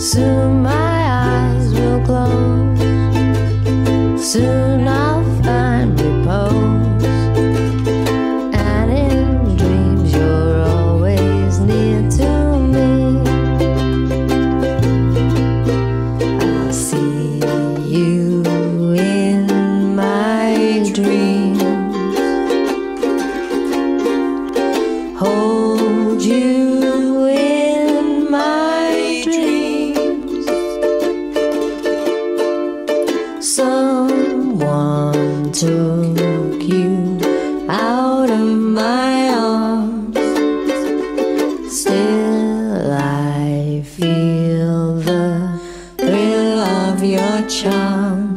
Soon my eyes will close. Soon I'll find repose. Someone took you out of my arms. Still, I feel the thrill of your charm.